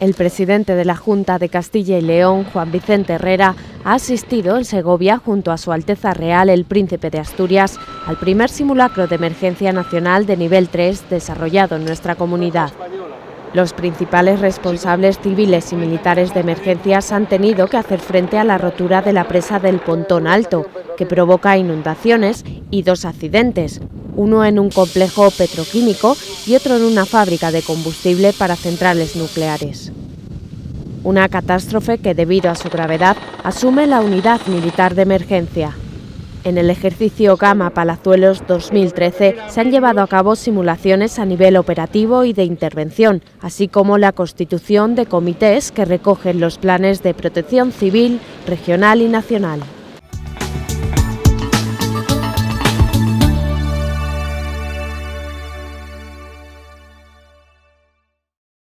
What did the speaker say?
El presidente de la Junta de Castilla y León, Juan Vicente Herrera, ha asistido en Segovia junto a Su Alteza Real el Príncipe de Asturias al primer simulacro de emergencia nacional de nivel 3 desarrollado en nuestra comunidad. Los principales responsables civiles y militares de emergencias han tenido que hacer frente a la rotura de la presa del Pontón Alto, que provoca inundaciones y dos accidentes, uno en un complejo petroquímico y otro en una fábrica de combustible para centrales nucleares. Una catástrofe que, debido a su gravedad, asume la Unidad Militar de Emergencia. En el ejercicio Gama Palazuelos 2013 se han llevado a cabo simulaciones a nivel operativo y de intervención, así como la constitución de comités que recogen los planes de protección civil, regional y nacional.